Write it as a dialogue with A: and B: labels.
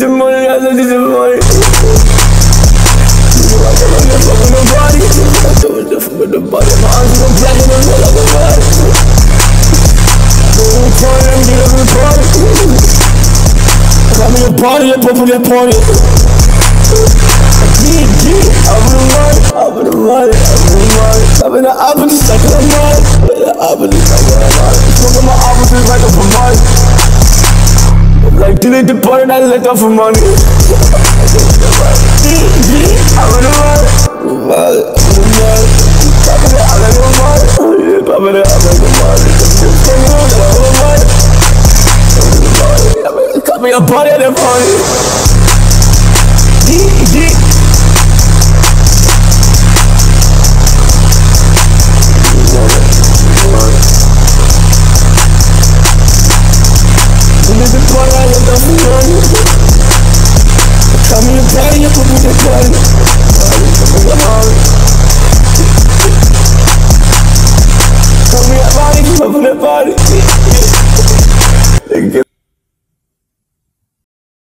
A: The money, I money. I don't give a with I'm like I'm the party. In the party, I'm party. Money, I'm money. I'm in the opposite side of money. I'm in the opposite side of money. My opposite like a money. Like delete the part and I let off for money. I'm in the money. I'm in the money. Popping it, I like the money. Yeah, popping it, I like the money. Cut me a party at the party. Delete